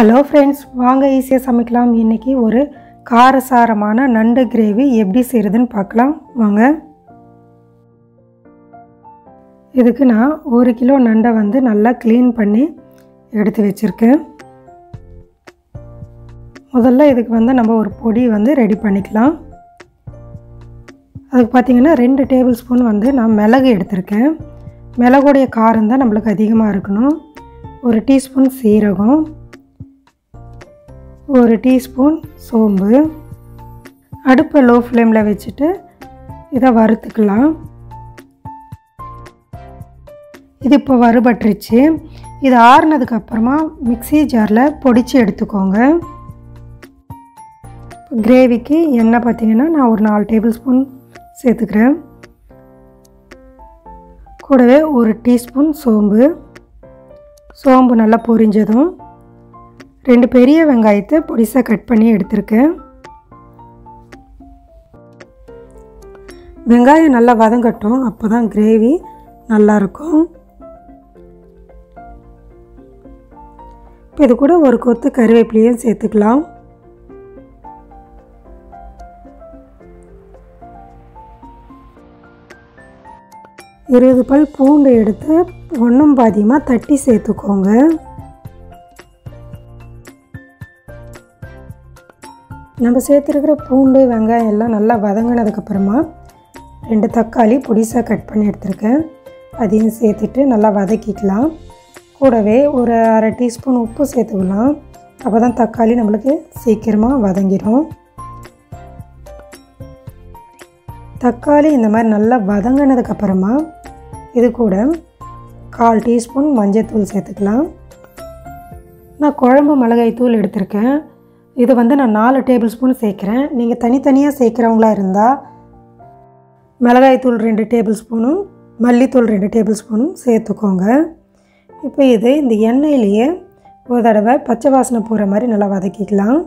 Hello friends வாங்க ஈஸியாக சமைக்கலாம். இன்றைக்கி ஒரு காரசாரமான நண்டு கிரேவி எப்படி செய்கிறதுன்னு பார்க்கலாம். வாங்க. இதுக்கு நான் ஒரு கிலோ நண்டை வந்து நல்லா க்ளீன் பண்ணி எடுத்து வச்சுருக்கேன். முதல்ல இதுக்கு வந்து நம்ம ஒரு பொடி வந்து ரெடி பண்ணிக்கலாம். அதுக்கு பார்த்திங்கன்னா ரெண்டு டேபிள் ஸ்பூன் வந்து நான் மிளகு எடுத்திருக்கேன். மிளகுடைய காரம் தான் நம்மளுக்கு அதிகமாக இருக்கணும். ஒரு டீஸ்பூன் சீரகம். ஒரு டீஸ்பூன் சோம்பு. அடுப்பை லோ ஃப்ளேமில் வச்சுட்டு இதை வறுத்துக்கலாம். இது இப்போ வறுபட்டுருச்சு. இது ஆறுனதுக்கு அப்புறமா மிக்ஸி ஜாரில் பொடிச்சு எடுத்துக்கோங்க. கிரேவிக்கு எண்ணெய் பார்த்திங்கன்னா நான் ஒரு நாலு டேபிள் ஸ்பூன் சேர்த்துக்கிறேன். கூடவே ஒரு டீஸ்பூன் சோம்பு. சோம்பு நல்லா பொரிஞ்சதும் ரெண்டு பெரிய வெங்காயத்தை பொடிசாக கட் பண்ணி எடுத்திருக்கேன் வெங்காயம் நல்லா வதங்கட்டும் அப்போ தான் கிரேவி நல்லாயிருக்கும் இப்போ இது கூட ஒரு கொத்து கருவேப்பிலையும் சேர்த்துக்கலாம். இருபது பல் பூண்டு எடுத்து ஒன்றும் பாதியமாக தட்டி சேர்த்துக்கோங்க. நம்ம சேர்த்துருக்கிற பூண்டு வெங்காயம் எல்லாம் நல்லா வதங்கினதுக்கப்புறமா ரெண்டு தக்காளி பொடிசாக கட் பண்ணி எடுத்திருக்கேன். அதையும் சேர்த்துட்டு நல்லா வதக்கிக்கலாம். கூடவே ஒரு அரை டீஸ்பூன் உப்பு சேர்த்துக்கலாம். அப்போ தான் தக்காளி நம்மளுக்கு சீக்கிரமாக வதங்கிடும். தக்காளி இந்த மாதிரி நல்லா வதங்கினதுக்கப்புறமா இது கூட கால் டீஸ்பூன் மஞ்சள்தூள் சேர்த்துக்கலாம். நான் குழம்பு மிளகாய் தூள் எடுத்திருக்கேன். இது வந்து நான் நாலு டேபிள் ஸ்பூன் சேர்க்குறேன். நீங்கள் தனித்தனியாக சேர்க்குறவங்களா இருந்தால் மிளகாய் தூள் ரெண்டு டேபிள் ஸ்பூனும் மல்லித்தூள் ரெண்டு டேபிள் ஸ்பூனும் சேர்த்துக்கோங்க. இப்போ இது இந்த எண்ணெயிலேயே ஒரு தடவை பச்சை வாசனை போகிற மாதிரி நல்லா வதக்கிக்கலாம்.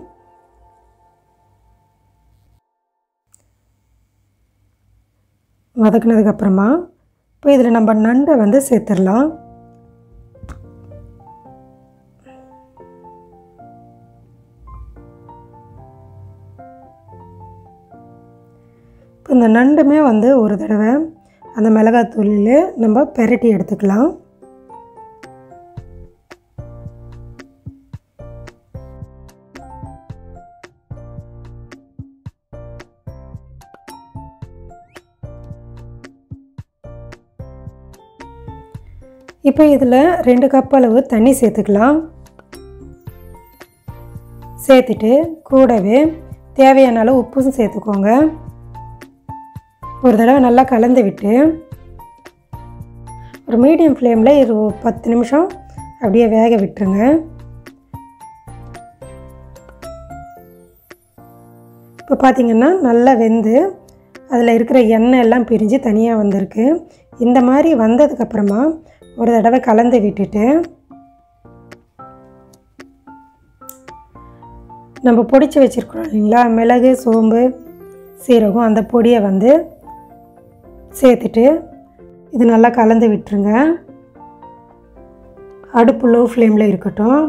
வதக்குனதுக்கப்புறமா இப்போ இதில் நம்ம நண்டை வந்து சேர்த்துடலாம். இப்போ இந்த நண்டுமே வந்து ஒரு தடவை அந்த மிளகாத்தூளில் நம்ம பெரட்டி எடுத்துக்கலாம். இப்போ இதில் ரெண்டு கப் அளவு தண்ணி சேர்த்துக்கலாம். சேர்த்துட்டு கூடவே தேவையான அளவு உப்பும் சேர்த்துக்கோங்க. ஒரு தடவை நல்லா கலந்து விட்டு ஒரு மீடியம் ஃப்ளேமில் இது பத்து நிமிஷம் அப்படியே வேக விட்டுருங்க. இப்போ பார்த்திங்கன்னா நல்லா வெந்து அதில் இருக்கிற எண்ணெய் எல்லாம் பிரிஞ்சு தனியாக வந்திருக்கு. இந்த மாதிரி வந்ததுக்கப்புறமா ஒரு தடவை கலந்து விட்டுட்டு நம்ம பொடிச்சு வச்சுருக்கிறோம் இல்லைங்களா? மிளகு சோம்பு சீரகம் அந்த பொடியை வந்து சேர்த்துட்டு இது நல்லா கலந்து விட்டுருங்க. அடுப்பு லோ ஃப்ளேமில் இருக்கட்டும்.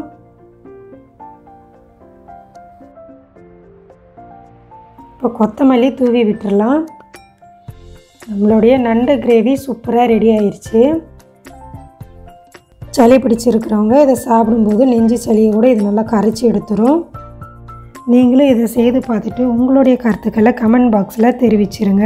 இப்போ கொத்தமல்லி தூவி விட்டுடலாம் நம்மளுடைய நண்டு கிரேவி சூப்பராக ரெடி ஆயிடுச்சு சளி பிடிச்சிருக்கிறவங்க இதை சாப்பிடும்போது நெஞ்சு சளியை கூட இது நல்லா கரைச்சி எடுத்துரும். நீங்களும் இதை செய்து பார்த்துட்டு உங்களுடைய கருத்துக்களை கமெண்ட் பாக்ஸில் தெரிவிச்சிருங்க.